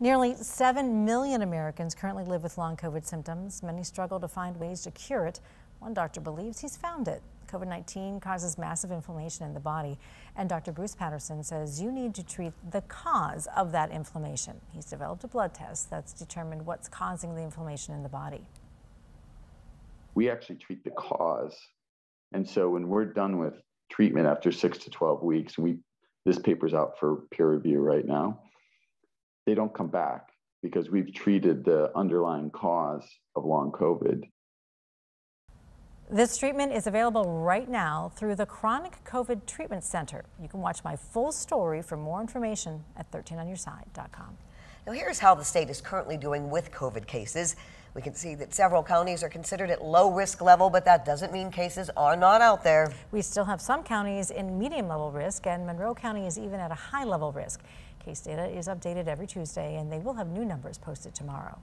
Nearly 7 million Americans currently live with long COVID symptoms. Many struggle to find ways to cure it. One doctor believes he's found it. COVID 19 causes massive inflammation in the body, and Dr. Bruce Patterson says you need to treat the cause of that inflammation. He's developed a blood test that's determined what's causing the inflammation in the body. We actually treat the cause. And so when we're done with treatment after six to 12 weeks, we this paper's out for peer review right now they don't come back because we've treated the underlying cause of long COVID. This treatment is available right now through the Chronic COVID Treatment Center. You can watch my full story for more information at 13onyourside.com. Now, here's how the state is currently doing with COVID cases. We can see that several counties are considered at low risk level, but that doesn't mean cases are not out there. We still have some counties in medium level risk, and Monroe County is even at a high level risk. Case data is updated every Tuesday, and they will have new numbers posted tomorrow.